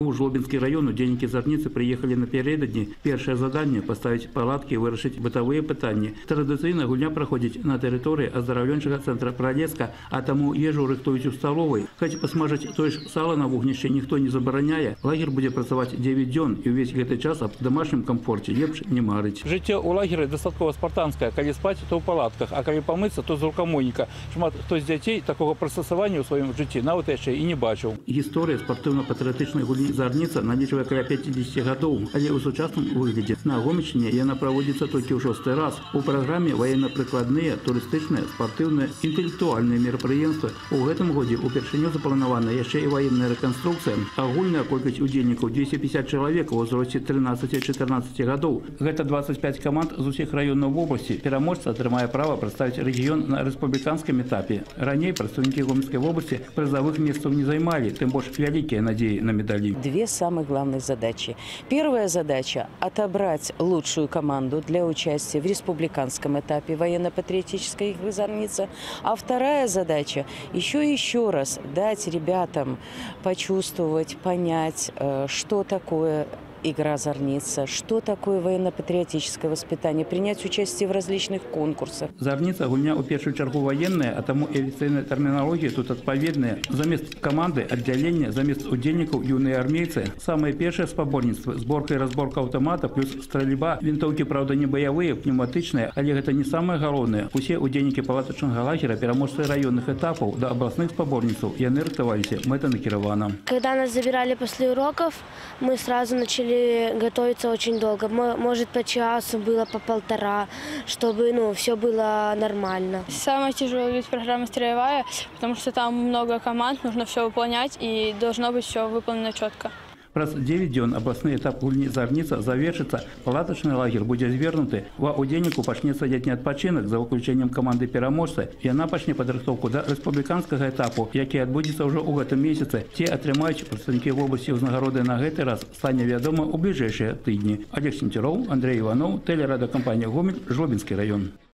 У Жлобинский район удельники Зарницы приехали напередодні. Перше завдання – поставити палатки і вирішити бытовые питання. Традиційна гульня проходить на території оздоровленчого центру Пролеска, а тому їжу рихтують у столовій. Хоч посмажити той ж сало на вогнищі ніхто не забороняє, лагерь буде працювати 9 днів і увесь гэтый час об домашнім комфорті лепш не марить. Життя у лагері достатково спартанське. Коли спати, то у палатках, а коли помитися, то з рукомойника. Шмат хто з дітей такого пристосування у своєму житті навіть ще і не бачив. Історія спортивно-патріотичної гульні Зарніца налічує каля 50 гадоў, але ў сучасным выглядзе на Гомічне яна праводзіцца толькі ў шосты раз. У праграме военно-прыкладныя, турыстычныя, спартыўныя, інтэлектуальныя мерапрыемствы. У гэтым годзе упершыню запланавана яшчэ і ваенная рэканструкцыя. Агульная колькасць удзельнікаў 250 чалавек у ўзросце 13-14 гадоў. Гэта 25 каманд з усіх раёнаў вобласці. Пераможца атрымае права прадставіць рэгіён на рэспубліканскім этапе. Раней прадстаўнікі Гомельскай вобласці прызавых месцаў не займалі, тым больш вялікія надзеі на медалі. Две самых главных задачи. Первая задача – отобрать лучшую команду для участия в республиканском этапе военно-патриотической игры «Зорница». А вторая задача – еще и еще раз дать ребятам почувствовать, понять, э, что такое игра «Зорница», что такое военно-патриотическое воспитание, принять участие в различных конкурсах. Зарніца гульня ў першую чаргу ваенная, а таму і авіцыйная тэрміналогія тут адпаведная. Замест каманды аддзялення, замест удзельнікаў юныя армейцы. Самыя першыя спаборніцтвы зборка і разборка аўтамата плюс стральба. Вінтоўкі, праўда, не баявыя, пнеўматычныя, але гэта не самае галоўнае. Усе удзельнікі палатачнага лагера, пераможцы раённых этапаў да абласных спаборніцтваў яны рыхтаваліся мэтанакіравана. Когда нас забирали после уроков, мы сразу начали готовиться очень долго. Мо- Может, по часу было, по полтора, чтобы ну, все было нормально. Самая тяжелая вид программы строевая, потому что там много команд, нужно все выполнять и должно быть все выполнено четко. Праз 9 дзён абласны этап гульні зарніца завершыцца. Палатачны лагер будзе звернуты. Ва удзельніку пачнецца летні адпачынак за выключэннем каманды пераможцы. Яна пачне падрыхтоўку да рэспубліканскага этапу, які адбудзецца ўжо ў гэтым месяцы. Ці атрымаюць прадстаўнікі вобласці ўзнагароды на гэты раз стане вядома ў бліжэйшыя тыдні. Олег Сенцюроў, Андрей Иванов, тэлерадакампанія Гомель, Жлобінскі раён.